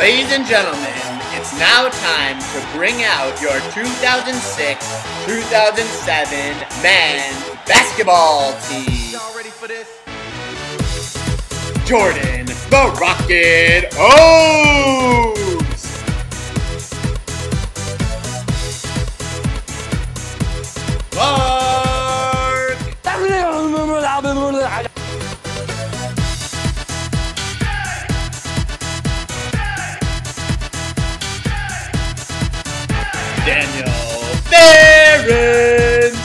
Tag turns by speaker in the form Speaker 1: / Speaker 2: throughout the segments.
Speaker 1: Ladies and gentlemen, it's now time to bring out your 2006 2007 men's basketball team.
Speaker 2: Y'all ready for this?
Speaker 1: Jordan, the Rocket O's! Daniel Ferens!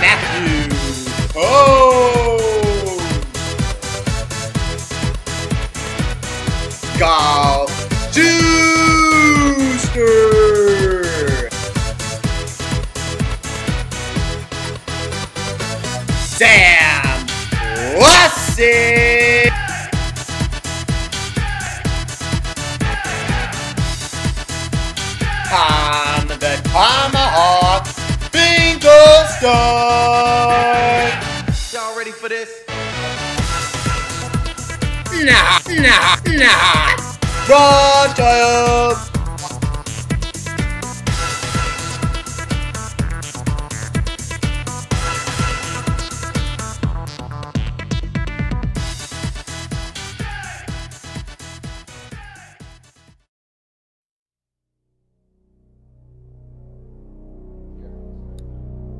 Speaker 1: Matthew Oh! Golf Juicer! Sam Lassie! Tom the Tomahawk Finkelstein!
Speaker 2: Y'all ready for this?
Speaker 1: Nah, nah, nah! Rothschild!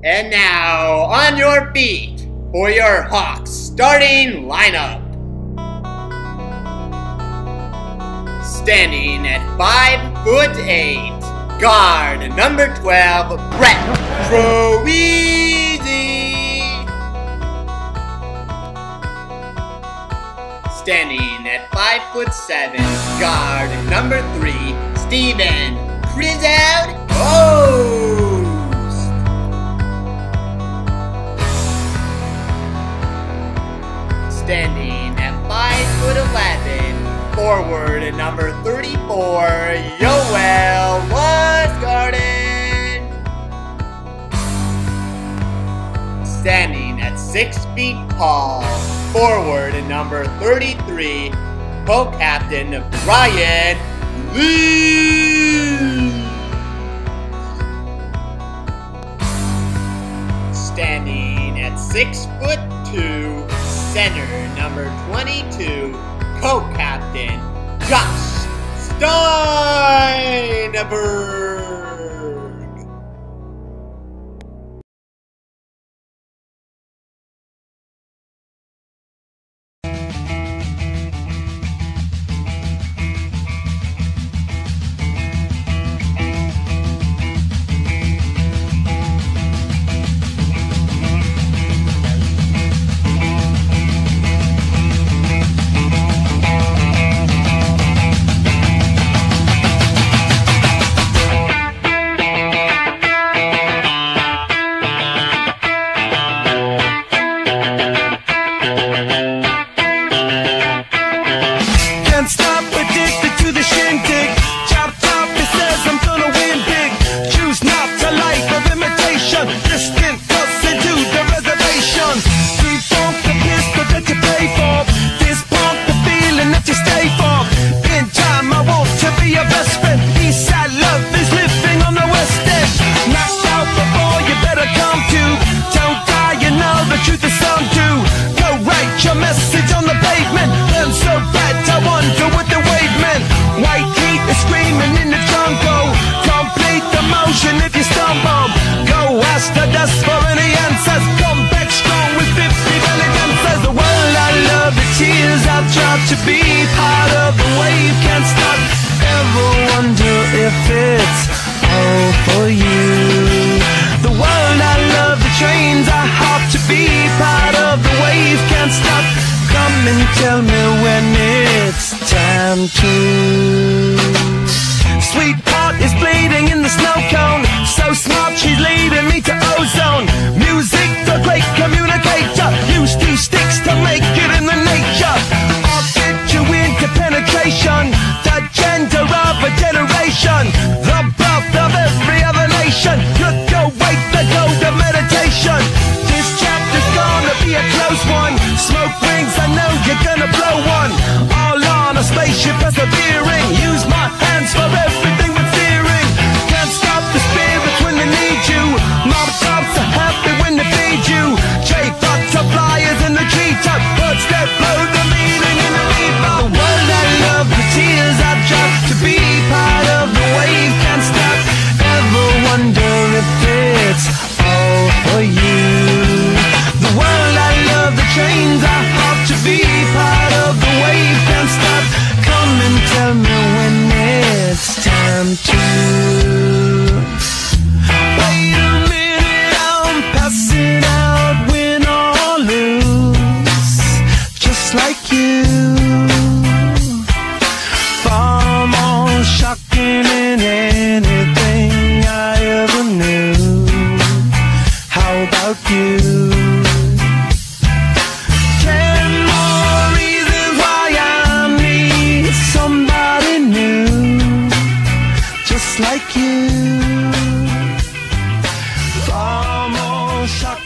Speaker 1: And now, on your feet for your Hawks starting lineup. Standing at 5 foot 8, guard number 12, Brett Troeasy. Standing at 5 foot 7, guard number 3, Steven Crizout oh! Post. Number 34, Yoel Wasgarden. Standing at 6 feet tall, forward in number 33, co-captain Brian Lee. standing at six foot two, center number 22, co-captain Josh Steinberg.
Speaker 3: Addicted to the shindig. Chop top, it says I'm gonna win big. The for answers. Come back strong with 50 belly dancers. The world I love, the tears I've tried to be part of the wave can't stop. Ever wonder if it's all for you? The world I love, the trains I hop to be part of the wave can't stop. Come and tell me when it's time to. Sweetheart is bleeding in the snow Smart, she's leading me to ozone. Music, the great like you. Far more shocking than anything I ever knew. How about you? Ten more reasons why I need somebody new, just like you. Far more shocking.